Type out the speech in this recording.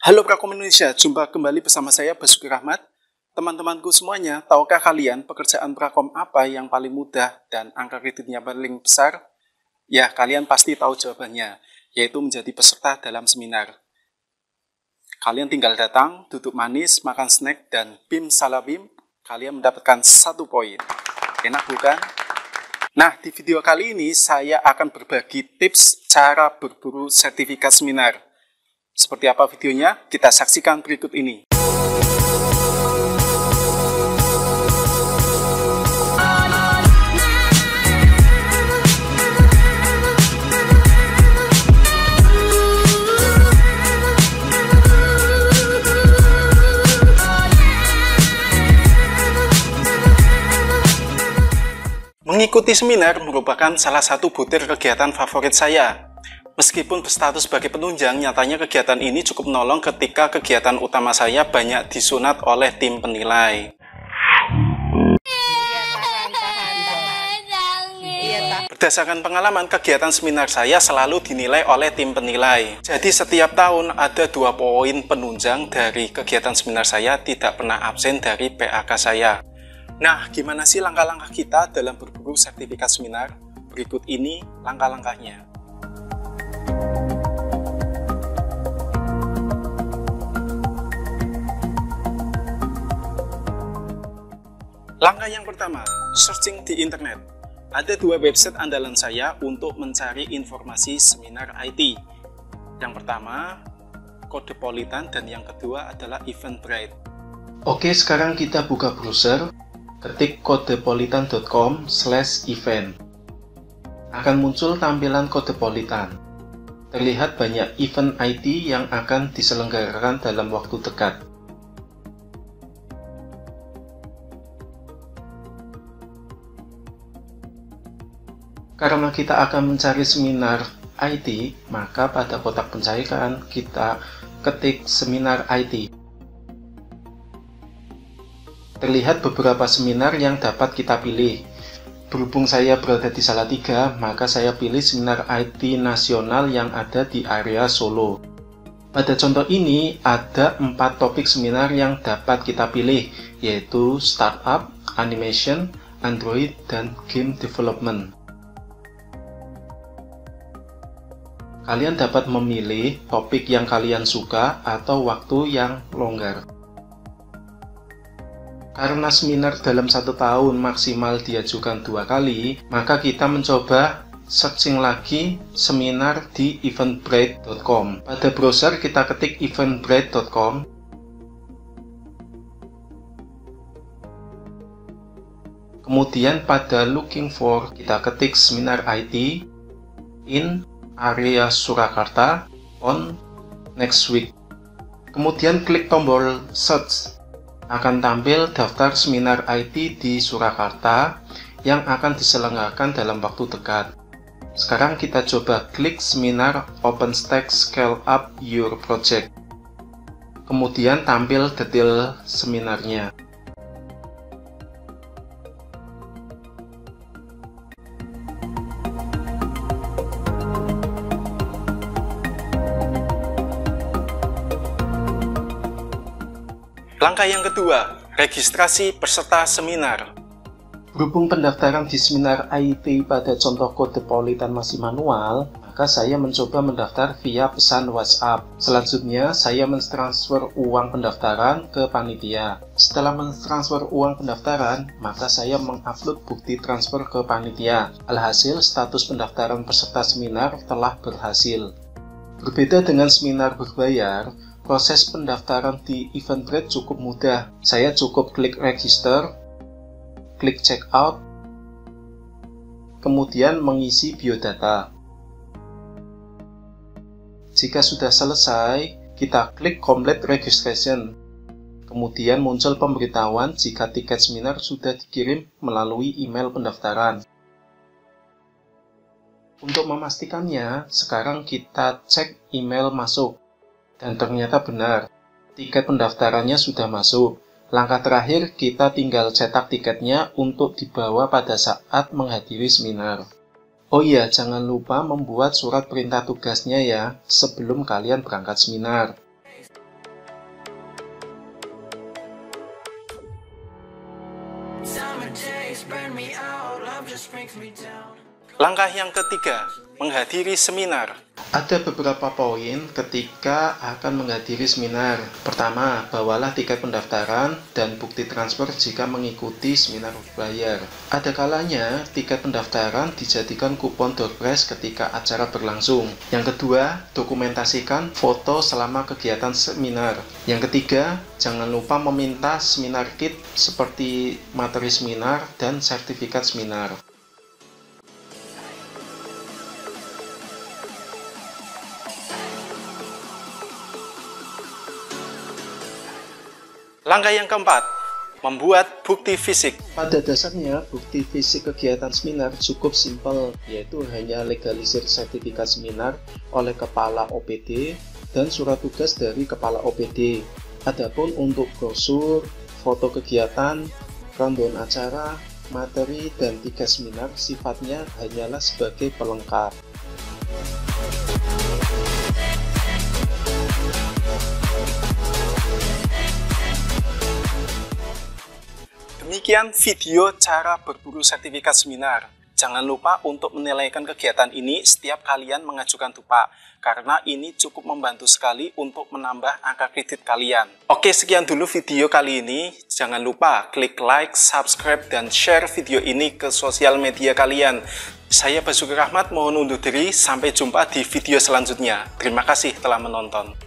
Halo Prakom Indonesia, jumpa kembali bersama saya Basuki Rahmat. Teman-temanku semuanya, tahukah kalian pekerjaan Prakom apa yang paling mudah dan angka kreditnya paling besar? Ya, kalian pasti tahu jawabannya, yaitu menjadi peserta dalam seminar. Kalian tinggal datang, duduk manis, makan snack, dan bim salabim, kalian mendapatkan satu poin. Enak bukan? Nah, di video kali ini saya akan berbagi tips cara berburu sertifikat seminar. Seperti apa videonya? Kita saksikan berikut ini. Mengikuti seminar merupakan salah satu butir kegiatan favorit saya. Meskipun berstatus sebagai penunjang, nyatanya kegiatan ini cukup menolong ketika kegiatan utama saya banyak disunat oleh tim penilai. Berdasarkan pengalaman, kegiatan seminar saya selalu dinilai oleh tim penilai. Jadi setiap tahun ada dua poin penunjang dari kegiatan seminar saya tidak pernah absen dari PAK saya. Nah, gimana sih langkah-langkah kita dalam berburu sertifikat seminar? Berikut ini langkah-langkahnya. Langkah yang pertama, searching di internet. Ada dua website andalan saya untuk mencari informasi seminar IT. Yang pertama, Codepolitan dan yang kedua adalah Eventbrite. Oke, sekarang kita buka browser, ketik codepolitan.com slash event. Akan muncul tampilan Codepolitan. Terlihat banyak event IT yang akan diselenggarakan dalam waktu dekat. Karena kita akan mencari seminar IT, maka pada kotak pencarian kita ketik seminar IT. Terlihat beberapa seminar yang dapat kita pilih. Berhubung saya berada di Salatiga, maka saya pilih seminar IT nasional yang ada di area Solo. Pada contoh ini, ada empat topik seminar yang dapat kita pilih, yaitu Startup, Animation, Android, dan Game Development. Kalian dapat memilih topik yang kalian suka atau waktu yang longgar. Karena seminar dalam satu tahun maksimal diajukan dua kali, maka kita mencoba searching lagi seminar di eventbrite.com. Pada browser kita ketik eventbrite.com. Kemudian pada looking for kita ketik seminar IT in area Surakarta on next week. Kemudian klik tombol search. Akan tampil daftar seminar IT di Surakarta yang akan diselenggarakan dalam waktu dekat. Sekarang kita coba klik seminar OpenStack Scale Up Your Project. Kemudian tampil detail seminarnya. Langkah yang kedua, registrasi peserta seminar. Berhubung pendaftaran di seminar IT pada contoh kode politan masih manual, maka saya mencoba mendaftar via pesan WhatsApp. Selanjutnya, saya mentransfer uang pendaftaran ke panitia. Setelah mentransfer uang pendaftaran, maka saya mengupload bukti transfer ke panitia. Alhasil, status pendaftaran peserta seminar telah berhasil. Berbeda dengan seminar berbayar, Proses pendaftaran di Eventbrite cukup mudah. Saya cukup klik register, klik checkout, kemudian mengisi biodata. Jika sudah selesai, kita klik complete registration. Kemudian muncul pemberitahuan jika tiket seminar sudah dikirim melalui email pendaftaran. Untuk memastikannya, sekarang kita cek email masuk. Dan ternyata benar, tiket pendaftarannya sudah masuk. Langkah terakhir, kita tinggal cetak tiketnya untuk dibawa pada saat menghadiri seminar. Oh iya, jangan lupa membuat surat perintah tugasnya ya sebelum kalian berangkat seminar. Langkah yang ketiga, menghadiri seminar. Ada beberapa poin ketika akan menghadiri seminar. Pertama, bawalah tiket pendaftaran dan bukti transfer jika mengikuti seminar berbayar. Ada kalanya tiket pendaftaran dijadikan kupon door prize ketika acara berlangsung. Yang kedua, dokumentasikan foto selama kegiatan seminar. Yang ketiga, jangan lupa meminta seminar kit seperti materi seminar dan sertifikat seminar. Langkah yang keempat, membuat bukti fisik. Pada dasarnya, bukti fisik kegiatan seminar cukup simpel, yaitu hanya legalisir sertifikat seminar oleh kepala OPD dan surat tugas dari kepala OPD. Adapun untuk brosur, foto kegiatan, rundown acara, materi, dan tiga seminar sifatnya hanyalah sebagai pelengkap. Demikian video cara berburu sertifikat seminar. Jangan lupa untuk menilaikan kegiatan ini setiap kalian mengajukan TUPA, karena ini cukup membantu sekali untuk menambah angka kredit kalian. Oke, sekian dulu video kali ini. Jangan lupa klik like, subscribe, dan share video ini ke sosial media kalian. Saya Basuki Rahmat, mohon undur diri. Sampai jumpa di video selanjutnya. Terima kasih telah menonton.